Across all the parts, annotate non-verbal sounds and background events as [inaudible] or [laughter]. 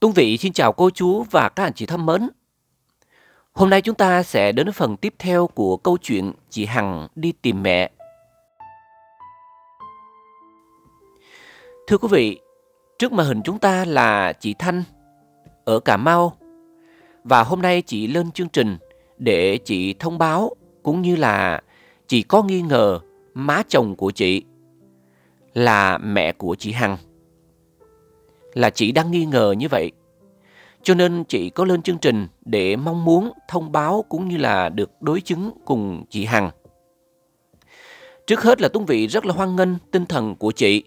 Tôn vị xin chào cô chú và các anh chị thân mến. Hôm nay chúng ta sẽ đến phần tiếp theo của câu chuyện chị Hằng đi tìm mẹ. Thưa quý vị, trước màn hình chúng ta là chị Thanh ở Cà Mau. Và hôm nay chị lên chương trình để chị thông báo cũng như là chị có nghi ngờ má chồng của chị là mẹ của chị Hằng. Là chị đang nghi ngờ như vậy. Cho nên chị có lên chương trình để mong muốn thông báo cũng như là được đối chứng cùng chị Hằng. Trước hết là Tuấn Vị rất là hoan nghênh tinh thần của chị.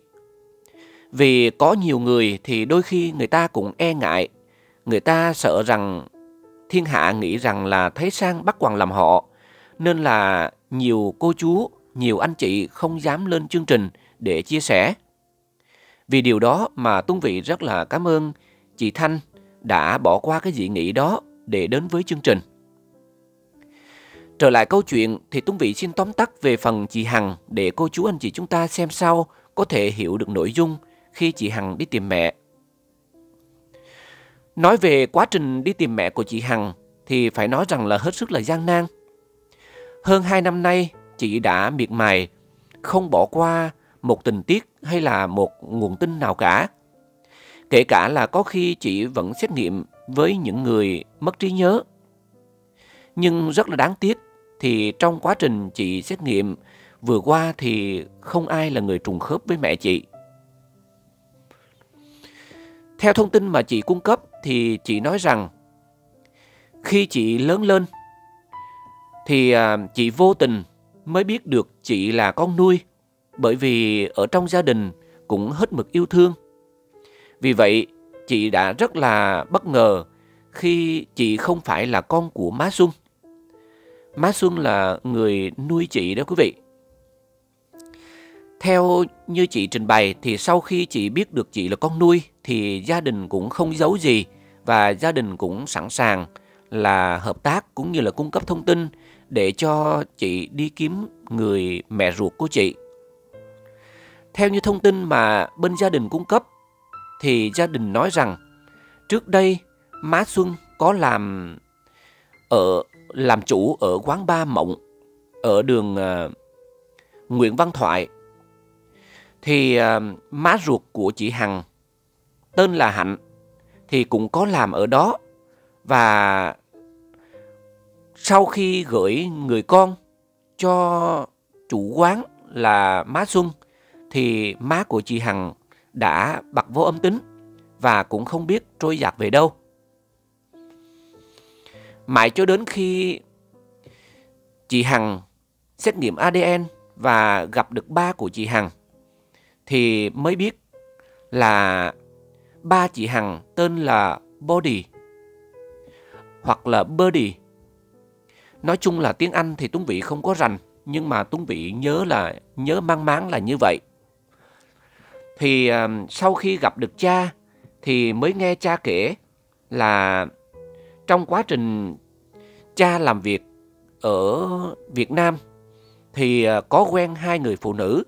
Vì có nhiều người thì đôi khi người ta cũng e ngại, người ta sợ rằng thiên hạ nghĩ rằng là thấy sang bắt quàng làm họ, nên là nhiều cô chú, nhiều anh chị không dám lên chương trình để chia sẻ. Vì điều đó mà Tuấn Vị rất là cảm ơn chị Thanh đã bỏ qua cái dị nghị đó để đến với chương trình. Trở lại câu chuyện thì Tuấn Vị xin tóm tắt về phần chị Hằng để cô chú anh chị chúng ta xem sau có thể hiểu được nội dung khi chị Hằng đi tìm mẹ. Nói về quá trình đi tìm mẹ của chị Hằng thì phải nói rằng là hết sức là gian nan. Hơn 2 năm nay, chị đã miệt mài, không bỏ qua một tình tiết hay là một nguồn tin nào cả. Kể cả là có khi chị vẫn xét nghiệm với những người mất trí nhớ. Nhưng rất là đáng tiếc thì trong quá trình chị xét nghiệm, vừa qua thì không ai là người trùng khớp với mẹ chị. Theo thông tin mà chị cung cấp thì chị nói rằng, khi chị lớn lên thì à, chị vô tình mới biết được chị là con nuôi bởi vì ở trong gia đình cũng hết mực yêu thương. Vì vậy, chị đã rất là bất ngờ khi chị không phải là con của má Xuân. Má Xuân là người nuôi chị đó quý vị. Theo như chị trình bày thì sau khi chị biết được chị là con nuôi thì gia đình cũng không giấu gì và gia đình cũng sẵn sàng là hợp tác cũng như là cung cấp thông tin để cho chị đi kiếm người mẹ ruột của chị. Theo như thông tin mà bên gia đình cung cấp thì gia đình nói rằng trước đây má Xuân có làm ở làm chủ ở quán ba Mộng ở đường uh, Nguyễn Văn Thoại. Thì uh, má ruột của chị Hằng tên là Hạnh thì cũng có làm ở đó. Và sau khi gửi người con cho chủ quán là má Xuân thì má của chị Hằng đã bật vô âm tính và cũng không biết trôi giặt về đâu. Mãi cho đến khi chị Hằng xét nghiệm ADN và gặp được ba của chị Hằng, thì mới biết là ba chị Hằng tên là Body hoặc là Birdie. Nói chung là tiếng Anh thì Tuấn Vị không có rành, nhưng mà Tuấn Vị nhớ là, nhớ mang máng là như vậy. Thì uh, sau khi gặp được cha thì mới nghe cha kể là trong quá trình cha làm việc ở Việt Nam thì ờ, có quen hai người phụ nữ.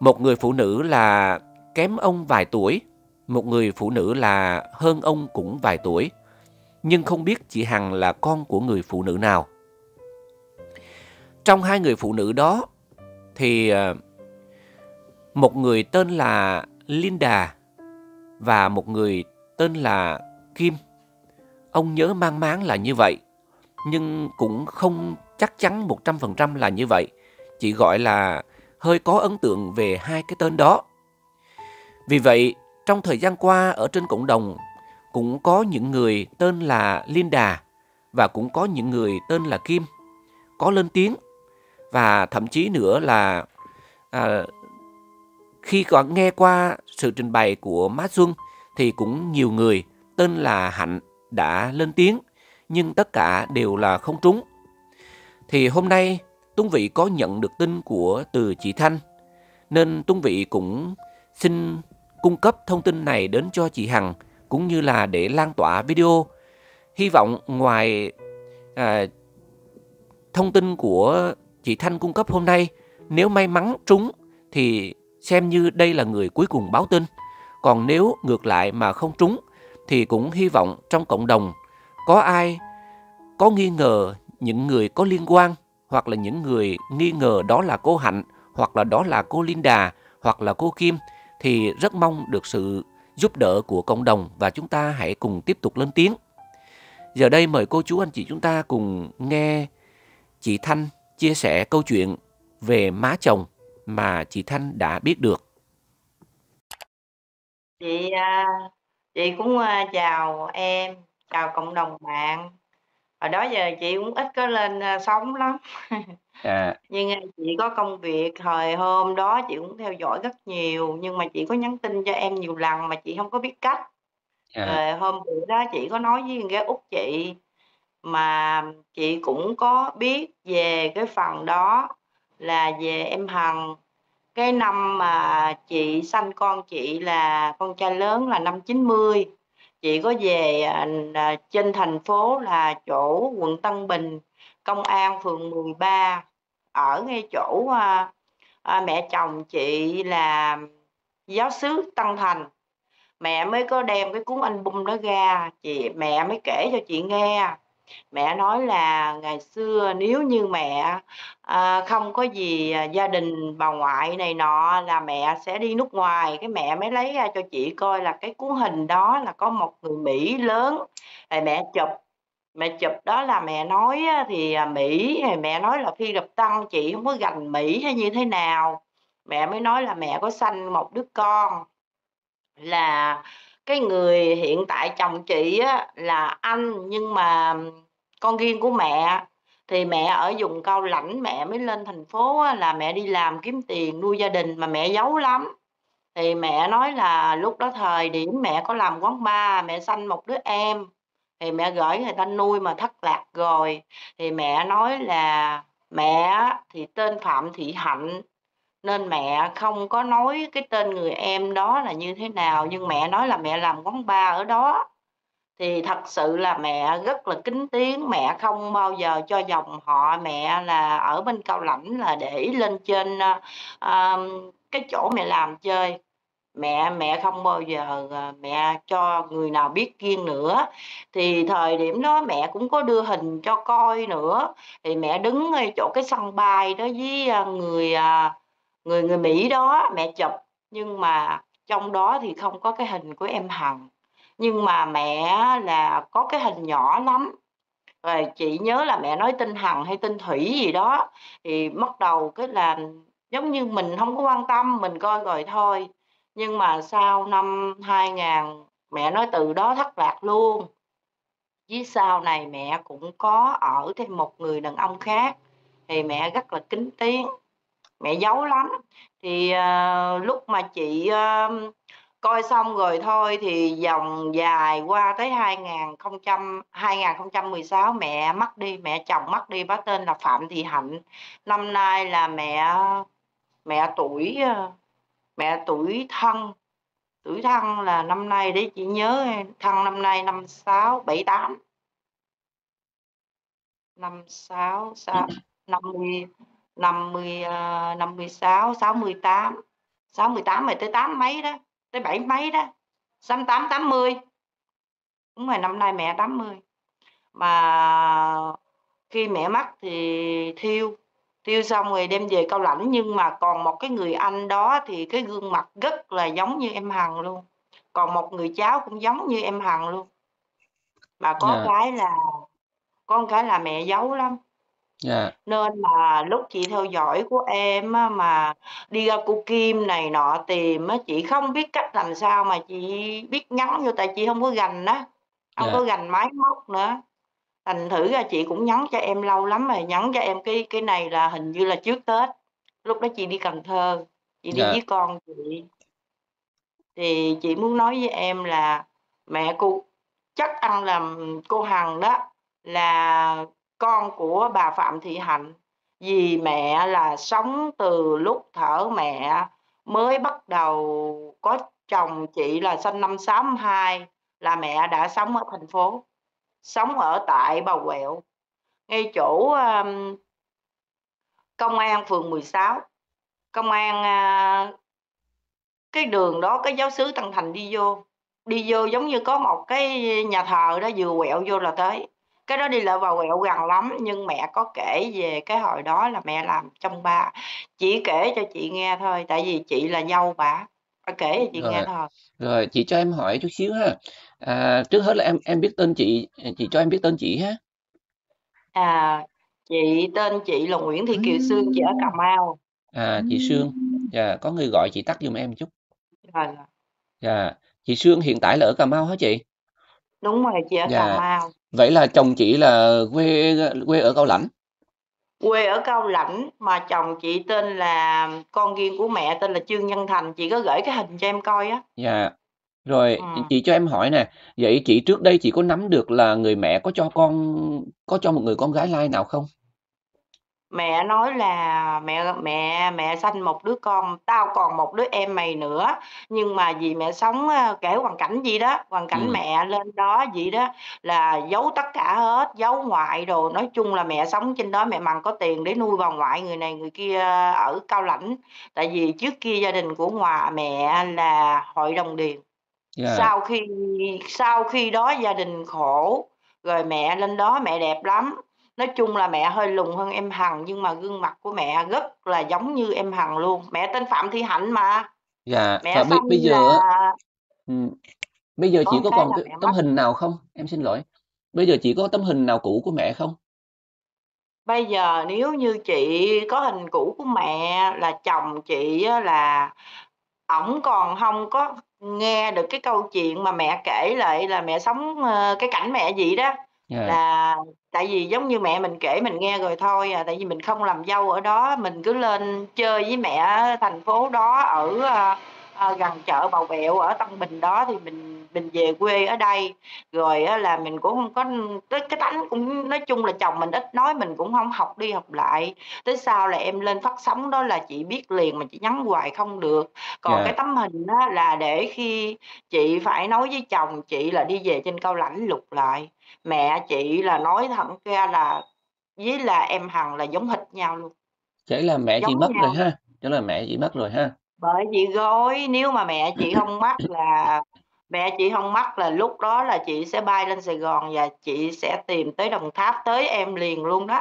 Một người phụ nữ là kém ông vài tuổi, một người phụ nữ là hơn ông cũng vài tuổi. Nhưng không biết chị Hằng là con của người phụ nữ nào. Trong hai người phụ nữ đó thì uh, một người tên là Linda và một người tên là Kim. Ông nhớ mang máng là như vậy, nhưng cũng không chắc chắn 100% là như vậy. Chỉ gọi là hơi có ấn tượng về hai cái tên đó. Vì vậy, trong thời gian qua ở trên cộng đồng cũng có những người tên là Linda và cũng có những người tên là Kim có lên tiếng và thậm chí nữa là à, khi có nghe qua sự trình bày của Má Xuân thì cũng nhiều người tên là Hạnh đã lên tiếng nhưng tất cả đều là không trúng. Thì hôm nay Tuấn Vị có nhận được tin của từ chị Thanh nên Tuấn Vị cũng xin cung cấp thông tin này đến cho chị Hằng cũng như là để lan tỏa video. Hy vọng ngoài à, thông tin của chị Thanh cung cấp hôm nay, nếu may mắn trúng thì xem như đây là người cuối cùng báo tin. Còn nếu ngược lại mà không trúng, thì cũng hy vọng trong cộng đồng có ai có nghi ngờ những người có liên quan, hoặc là những người nghi ngờ đó là cô Hạnh, hoặc là đó là cô Linda, hoặc là cô Kim, thì rất mong được sự giúp đỡ của cộng đồng và chúng ta hãy cùng tiếp tục lên tiếng. Giờ đây mời cô chú anh chị chúng ta cùng nghe chị Thanh chia sẻ câu chuyện về má chồng mà chị Thanh đã biết được. Chị à, chị cũng à, chào em, chào cộng đồng mạng. Hồi đó giờ chị cũng ít có lên à, sống lắm. À. [laughs] Nhưng chị có công việc hồi hôm đó chị cũng theo dõi rất nhiều nhưng mà chị có nhắn tin cho em nhiều lần mà chị không có biết cách. À. Rồi hôm bữa đó chị có nói với con út chị mà chị cũng có biết về cái phần đó là về em Hằng. Cái năm mà chị sanh con chị là con trai lớn là năm 90 chị có về à, à, trên thành phố là chỗ quận Tân Bình công an phường 13 ở ngay chỗ à, à, mẹ chồng chị là giáo sứ Tân Thành. Mẹ mới có đem cái cuốn album đó ra. Chị mẹ mới kể cho chị nghe mẹ nói là ngày xưa nếu như mẹ à, không có gì à, gia đình bà ngoại này nọ là mẹ sẽ đi nước ngoài. Cái mẹ mới lấy ra cho chị coi là cái cuốn hình đó là có một người mỹ lớn. Rồi mẹ chụp mẹ chụp đó là mẹ nói thì à, mỹ thì mẹ nói là khi lập tăng chị không có gành mỹ hay như thế nào. Mẹ mới nói là mẹ có sanh một đứa con là cái người hiện tại chồng chị á là anh nhưng mà con riêng của mẹ. Thì mẹ ở vùng cao lãnh mẹ mới lên thành phố á, là mẹ đi làm kiếm tiền nuôi gia đình mà mẹ giấu lắm. Thì mẹ nói là lúc đó thời điểm mẹ có làm quán bar mẹ sanh một đứa em thì mẹ gửi người ta nuôi mà thất lạc rồi. Thì mẹ nói là mẹ thì tên phạm thị hạnh nên mẹ không có nói cái tên người em đó là như thế nào nhưng mẹ nói là mẹ làm quán bar ở đó. Thì thật sự là mẹ rất là kính tiếng mẹ không bao giờ cho dòng họ mẹ là ở bên cao lãnh là để lên trên uh, cái chỗ mẹ làm chơi. Mẹ mẹ không bao giờ ờ, mẹ cho người nào biết kiên nữa. Thì thời điểm đó mẹ cũng có đưa hình cho coi nữa. Thì mẹ đứng ngay chỗ cái sân bay đó với người uh, người người Mỹ đó, mẹ chụp, nhưng mà trong đó thì không có cái hình của em Hằng. Nhưng mà mẹ là có cái hình nhỏ lắm. Rồi chị nhớ là mẹ nói tinh Hằng hay tinh Thủy gì đó, thì bắt đầu cái là giống như mình không có quan tâm, mình coi rồi thôi. Nhưng mà sau năm 2000 mẹ nói từ đó thất lạc luôn. Với sau này mẹ cũng có ở thêm một người đàn ông khác. Thì mẹ rất là kính tiếng mẹ giấu lắm. Thì uh, lúc mà chị uh, coi xong rồi thôi thì dòng dài qua tới 2000 2016 mẹ mất đi mẹ chồng mất đi bác tên là Phạm Thị Hạnh. Năm nay là mẹ mẹ tuổi ờ, mẹ tuổi thân. Tuổi thân là năm nay để chị nhớ thân năm nay năm sáu bảy tám. Năm sáu sáu năm mươi năm mươi ờ, năm mươi sáu sáu mươi tám. sáu mươi tám rồi tới tám mấy đó tới bảy mấy đó. Sáu tám tám mươi. Đúng rồi năm nay mẹ 80 mà khi mẹ mất thì thiêu. Thiêu xong rồi đem về cao lãnh nhưng mà còn một cái người anh đó thì cái gương mặt rất là giống như em Hằng luôn. Còn một người cháu cũng giống như em Hằng luôn. Mà có yeah. Dạ. cái là con cái là mẹ giấu lắm Dạ. Nên mà lúc chị theo dõi của em á, mà đi ra cô Kim này nọ tìm á, chị không biết cách làm sao mà chị biết nhắn vô tại chị không có gành á, không có Dạ. gành máy móc nữa. Thành thử ra chị cũng nhắn cho em lâu lắm rồi, nhắn cho em cái cái này là hình như là trước Tết. Lúc đó chị đi Cần Thơ, chị đi Dạ. với con chị. Thì chị muốn nói với em là mẹ cô chắc ăn làm cô Hằng đó là con của bà Phạm Thị Hạnh. Vì mẹ là sống từ lúc thở mẹ mới bắt đầu có chồng chị là sinh năm 62 là mẹ đã sống ở thành phố sống ở tại Bà Quẹo. Ngay chỗ um, công an phường 16 công an uh, cái đường đó cái giáo sứ Tân Thành đi vô. Đi vô giống như có một cái nhà thờ đó vừa quẹo vô là tới. Cái đó đi lại vào quẹo gần lắm, nhưng mẹ có kể về cái hồi đó là mẹ làm trong ba. Chỉ kể cho chị nghe thôi, tại vì chị là dâu bả kể cho chị nghe Rồi, thôi. rồi chị cho em hỏi chút xíu ha. À, trước hết là em em biết tên chị, chị cho em biết tên chị ha. À, chị tên chị là Nguyễn Thị Kiều Sương, chị ở Cà Mau. À, chị Sương. Dạ, có người gọi chị tắt giùm em chút. Rồi. Dạ, chị Sương hiện tại là ở Cà Mau hả chị? Đúng rồi, chị ở Cà Dạ. Mau. Vậy là chồng chị là quê quê ở Cao Lãnh. Quê ở Cao Lãnh mà chồng chị tên là con riêng của mẹ tên là Trương Nhân Thành, chị có gửi cái hình cho em coi á. Dạ. Rồi, Ừ. chị cho em hỏi nè, vậy chị trước đây chị có nắm được là người mẹ có cho con có cho một người con gái lai nào không? Mẹ nói là mẹ mẹ mẹ sanh một đứa con, tao còn một đứa em mày nữa. Nhưng mà vì mẹ sống, kể hoàn cảnh gì đó, hoàn cảnh Ừm. mẹ lên đó vậy đó là giấu tất cả hết, giấu ngoại đồ, nói chung là mẹ sống trên đó mẹ mần có tiền để nuôi bà ngoại người này người kia ở Cao Lãnh. Tại vì trước kia gia đình của ngoà mẹ là hội đồng điền. Dạ. Sau khi sau khi đó gia đình khổ, rồi mẹ lên đó mẹ đẹp lắm. Nói chung là mẹ hơi lùn hơn em Hằng, nhưng mà gương mặt của mẹ rất là giống như em Hằng luôn. Mẹ tên Phạm Thị Hạnh mà. Dạ, Mẹ và bây giờ là ừm, bây giờ có chị một có còn cái tấm mất. hình nào không? Em xin lỗi. Bây giờ chị có tấm hình nào cũ của mẹ không? Bây giờ nếu như chị có hình cũ của mẹ là chồng chị là ổng còn hông có nghe được cái câu chuyện mà mẹ kể lại là mẹ sống, ơ, cái cảnh mẹ vậy đó yeah. Là tại vì giống như mẹ mình kể mình nghe rồi thôi à, tại vì mình không làm dâu ở đó, mình cứ lên chơi với mẹ ở thành phố đó, ở, ơ, gần chợ bầu bẹo ở Tân Bình đó thì mình mình về quê ở đây. Rồi á là mình cũng hông có cái cái tánh cũng nói chung là chồng mình ít nói, mình cũng hông học đi học lại. Tới sau là em lên phát sóng đó là chị biết liền mà chị nhắn hoài không được. Còn cái Dạ. tấm hình á là để khi chị phải nói với chồng chị là đi về trên Cao Lãnh lục lại. Mẹ chị là nói thẳng ra là với là em Hằng là giống hệt nhau luôn. Vậy là mẹ chị Giống mất rồi nhau. ha. Chắc là mẹ chị mất rồi ha. Bởi vì gói, nếu mà mẹ chị hông mất là mẹ chị hông mất là lúc đó là chị sẽ bay lên Sài Gòn và chị sẽ tìm tới Đồng Tháp, tới em liền luôn đó.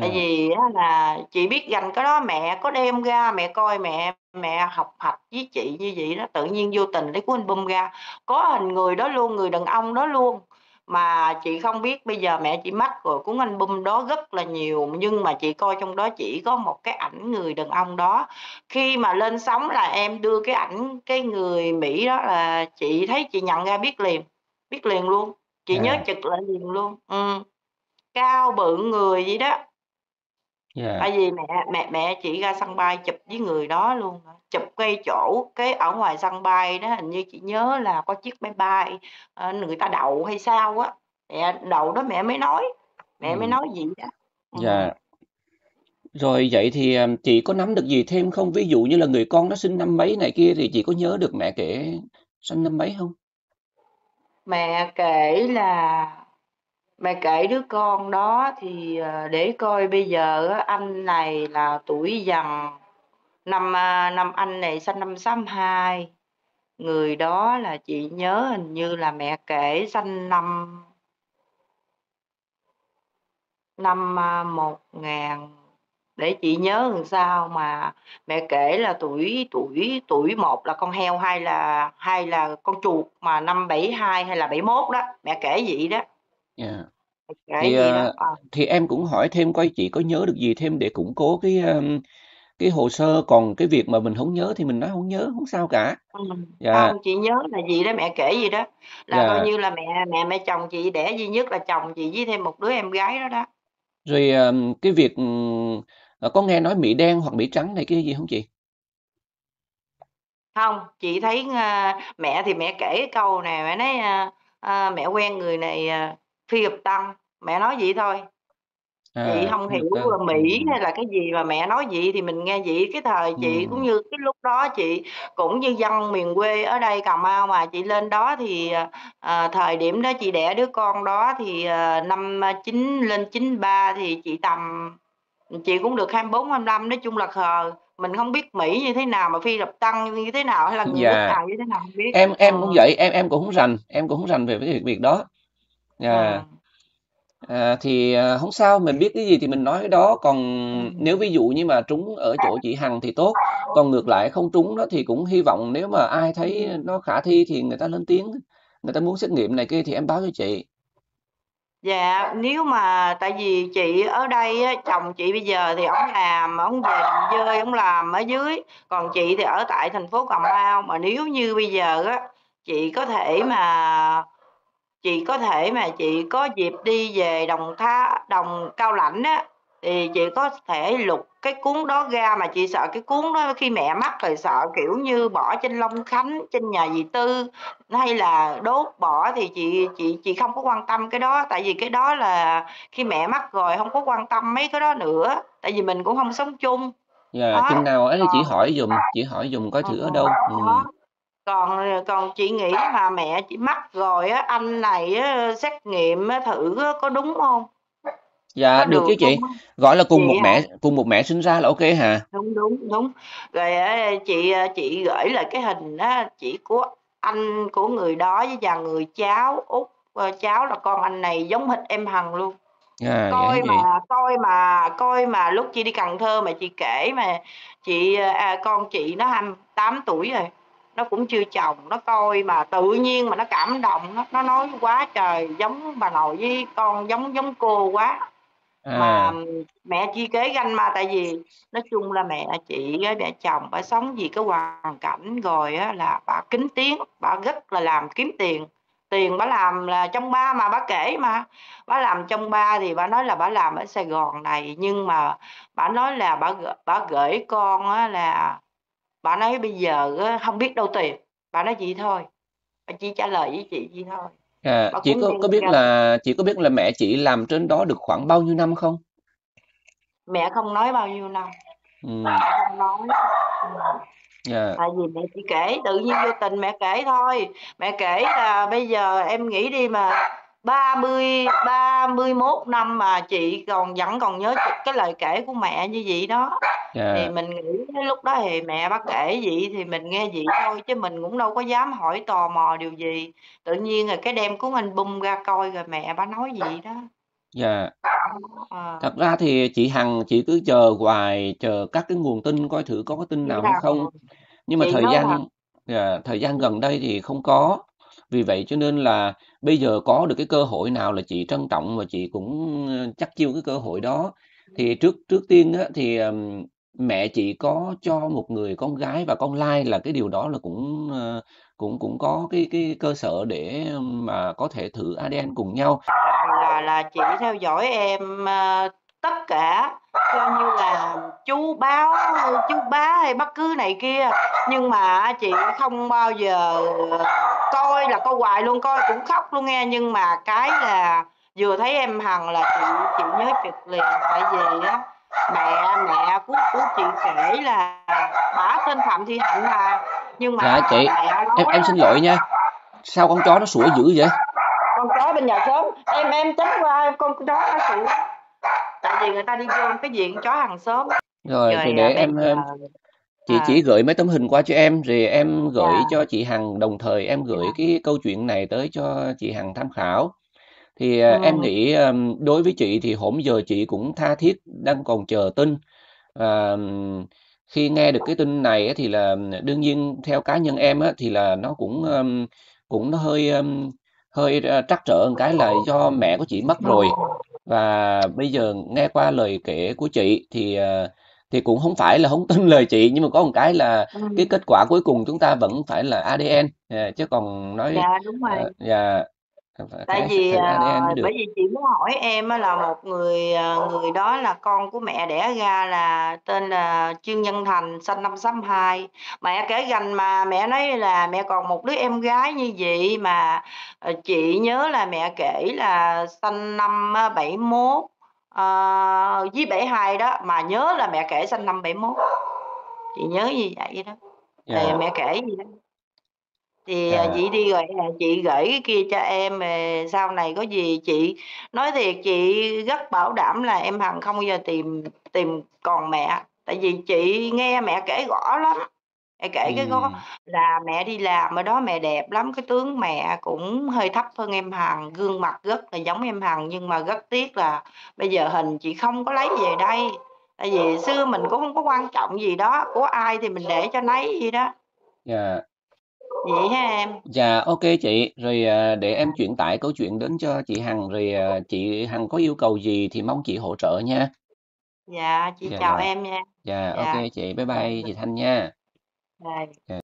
Tại vì á là chị biết gành cái đó mẹ có đem ra mẹ coi mẹ mẹ học hành với chị như vậy đó, tự nhiên vô tình lấy cuốn album ra, có hình người đó luôn, người đàn ông đó luôn. Mà chị không biết bây giờ mẹ chị mất rồi, cuốn album đó rất là nhiều, nhưng mà chị coi trong đó chỉ có một cái ảnh người đàn ông đó. Khi mà lên sóng là em đưa cái ảnh cái người Mỹ đó là chị thấy chị nhận ra biết liền, biết liền luôn, chị nhớ À. trực lại liền luôn. Ừm. Cao bự người vậy đó. Dạ. Tại vì mẹ mẹ mẹ chị ra sân bay chụp với người đó luôn chụp ngay chỗ cái ở ngoài sân bay đó, hình như chị nhớ là có chiếc máy bay, ờ, người ta đậu hay sao á, mẹ đậu đó mẹ mới nói, mẹ mới Ừm. nói vậy đó. Ừm. Dạ. Rồi vậy thì, à, chị có nắm được gì thêm không? Ví dụ như là người con đó sinh năm mấy này kia thì chị có nhớ được mẹ kể sinh năm mấy hông? Mẹ kể là mẹ kể đứa con đó thì, ờ, để coi bây giờ anh này là tuổi Dần, năm, ờ, năm anh này sinh năm 62, người đó là chị nhớ hình như là mẹ kể sinh năm năm, ờ, một 1000 để chị nhớ làm sao mà mẹ kể là tuổi tuổi tuổi một là con heo, hay là hay là con chuột mà năm 72 hay là 71 đó, mẹ kể vậy đó. Dạ. Mẹ Thì, đó, ờ, ờ. thì em cũng hỏi thêm coi chị có nhớ được gì thêm để củng cố cái, a, cái hồ sơ, còn cái việc mà mình hổng nhớ thì mình nói hổng nhớ, hổng sao cả. Ừm, Dạ. hông, chị nhớ là vậy đó, mẹ kể vậy đó, là coi Dạ. như là mẹ mẹ mẹ chồng chị đẻ duy nhất là chồng chị với thêm một đứa em gái đó đó. Rồi, ờ, cái việc, ừm, ờ, có nghe nói Mỹ đen hoặc Mỹ trắng này kia gì hông chị? Hông, chị thấy, ơ, mẹ thì mẹ kể cái câu này, mẹ nói, a, a, mẹ quen người này, à, phi hợp tăng, mẹ nói vậy thôi. Chị À, hông phi hợp hiểu tăng, là Mỹ hay là cái gì mà mẹ nói vậy thì mình nghe vậy. Cái thời chị cũng Ừm. như cái lúc đó chị cũng như dân miền quê ở đây Cà Mau mà, chị lên đó thì, ờ, ờ, thời điểm đó chị đẻ đứa con đó thì, ờ, năm, chín lên 93 thì chị tầm chị cũng được 24, 25, nói chung là khờ. mình không biết Mỹ như thế nào mà Phi Luật Tân như thế nào hay là người nước Dạ. nào như thế nào hông biết. Em em Ờ. cũng vậy, em em cũng hổng rành, em cũng hổng rành về cái việc việc đó. Dạ. Ừm. À, thì, à, hổng sao, mình biết cái gì thì mình nói cái đó, còn Ừm. nếu ví dụ như mà trúng ở chỗ chị Hằng thì tốt, còn ngược lại không trúng đó thì cũng hy vọng nếu mà ai thấy nó khả thi thì người ta lên tiếng, người ta muốn xét nghiệm này kia thì em báo cho chị. Dạ, nếu mà tại vì chị ở đây á, chồng chị bây giờ thì ổng làm, ổng về Đầm Dơi ổng làm ở dưới, còn chị thì ở tại thành phố Cà Mau. Mà nếu như bây giờ á, chị có thể mà chị có thể mà chị có dịp đi về Đồng Tháp Đồng Cao Lãnh á, thì chị có thể lục cái cuốn đó ra, mà chị sợ cái cuốn đó khi mẹ mắc rồi sợ, kiểu như, bỏ trên Long Khánh, trên nhà dì Tư hay là đốt bỏ thì chị chị chị không có quan tâm cái đó, tại vì cái đó là khi mẹ mắc rồi hông có quan tâm mấy cái đó nữa, tại vì mình cũng hông sống chung. Dạ, Đó, chừng nào ấy thì chị còn hỏi giùm, chị hỏi giùm coi ờ, thử ở đâu. Ừm. Còn, ờ, còn chị nghĩ mà mẹ chị mắc rồi á, anh này á, xét nghiệm á, thử á, có đúng hông? Dạ, Có được được chứ chị, gọi là cùng Chị một hả? mẹ cùng một mẹ sinh ra là kê hà. Đúng, đúng, đúng. Rồi chị, chị gửi lại cái hình á, chỉ của anh của người đó và người cháu út, ơ, cháu là con anh này giống hệt em Hằng luôn. À, vậy hả Coi mà coi mà coi mà lúc chị đi Cần Thơ mà chị kể mà chị, à, con chị nó 28 tuổi rồi, nó cũng chưa chồng, nó coi mà tự nhiên mà nó cảm động, nó nó nói quá trời giống bà nội với con giống giống cô quá. Mà À. mẹ chia kế ganh mà, tại vì nói chung là mẹ chị với mẹ chồng bả sống vì cái hoàn cảnh, rồi á là bả kín tiếng, bả rất là làm kiếm tiền. Tiền bả làm là trong ba mà, bả kể mà, bả làm trong ba thì bả nói là bả làm ở Sài Gòn này, nhưng mà bả nói là bả gửi bả gởi con á là bả nói bây giờ á hông biết đâu tìm, bả nói vậy thôi, bả chỉ trả lời với chị vậy thôi. À, chị có có biết là chị có biết là mẹ chị làm trên đó được khoảng bao nhiêu năm không? Mẹ không nói bao nhiêu năm. Ừm. Mẹ không nói. Ừm. Dạ. Tại vì mẹ chỉ kể, tự nhiên vô tình mẹ kể thôi. Mẹ kể là bây giờ em nghĩ đi mà 30 31 năm mà chị còn vẫn còn nhớ cái lời kể của mẹ như vậy đó. Thì mình nghĩ lúc đó thì mẹ bả kể vậy thì mình nghe vậy thôi, chứ mình cũng đâu có dám hỏi tò mò điều gì. Tự nhiên rồi cái đem cuốn album ra coi rồi mẹ bả nói vậy đó. Dạ. Ờ. Thật ra thì chị Hằng chị cứ chờ hoài, chờ các cái nguồn tin coi thử có cái tin nào hay không. Nhưng mà chị thời nói gian dạ, thời gian gần đây thì không có. Vì vậy cho nên là bây giờ có được cái cơ hội nào là chị trân trọng và chị cũng, ơ, chắc chiu cái cơ hội đó. Thì trước trước tiên á, thì, mẹ chị có cho một người con gái và con lai là cái điều đó là cũng, ờ, cũng cũng có cái cái cơ sở để mà có thể thử ADN cùng nhau. Là là chị theo dõi em, ờ, tất cả, coi như là chú báo, chú bá hay bất cứ này kia, nhưng mà chị không bao giờ coi là coi hoài luôn, coi cũng khóc luôn nghe. Nhưng mà cái là vừa thấy em Hằng là chị chị nhớ trực liền, tại vì á mẹ mẹ của của chị kể là bả tên Phạm Thị Hạnh à, nhưng mà Dạ chị, em em xin lỗi nha, sao con chó nó sủa dữ vậy? Con chó bên nhà xóm, em em tránh qua con chó nó sủa. Tại vì người ta đi vô cái viện chó hàng xóm. Rồi, thì Rồi, à, để em, ơ chị à. chỉ gửi mấy tấm hình qua cho em, rồi em gửi Dạ. cho chị Hằng, đồng thời em gửi Dạ. cái câu chuyện này tới cho chị Hằng tham khảo. Thì, à, em Ừm. nghĩ, ờm, đối với chị thì hổm giờ chị cũng tha thiết đang còn chờ tin. Và, khi nghe được cái tin này á thì là đương nhiên theo cá nhân em á, thì là nó cũng, ưm, cũng nó hơi, ưm, hơi, ơ, trắc trở một cái là do mẹ của chị mất rồi. Và bây giờ nghe qua lời kể của chị thì, ờ, thì cũng hông phải là hông [laughs] tin lời chị, nhưng mà có một cái là cái Ừm. kết quả cuối cùng chúng ta vẫn phải là ADN, à, chứ còn nói Dạ, đúng rồi. ờ, dạ, phải Tại vì, ờ, mới được. bởi vì chị muốn hỏi em á là một người, ờ, người đó là con của mẹ đẻ ra là tên là Trương Nhân Thành, sinh năm 62. Mẹ kể rành mà mẹ nói là mẹ còn một đứa em gái như vậy mà, ờ, chị nhớ là mẹ kể là sinh năm á 71, ờ, với 72 đó, mà nhớ là mẹ kể sinh năm 71. Chị nhớ như vậy đó, thì Dạ. mẹ kể vậy đó. Thì, à, À. vậy đi rồi, à, chị gởi cái kia cho em, rồi sau này có gì chị nói thiệt chị rất bảo đảm là em Hằng không bao giờ tìm tìm còn mẹ, tại tại vì chị nghe mẹ kể rõ lắm, mẹ kể cái có Ừm. là mẹ đi làm ở đó mẹ đẹp lắm, cái tướng mẹ cũng hơi thấp hơn em Hằng, gương mặt rất là giống em Hằng nhưng mà rất tiếc là bây giờ hình chị không có lấy về đây. Tại vì xưa mình cũng hông có quan trọng gì đó, của ai thì mình để cho nấy vậy đó. Dạ. Vậy ha em? Dạ, kê chị, rồi, à, để em Dạ. chuyển tải câu chuyện đến cho chị Hằng, rồi, à, chị Hằng có yêu cầu gì thì mong chị hỗ trợ nha. Dạ, chị Dạ chào rồi. em nha. Dạ, Dạ. kê chị, bye Dạ, bye chị Thanh nha. Rồi. Dạ.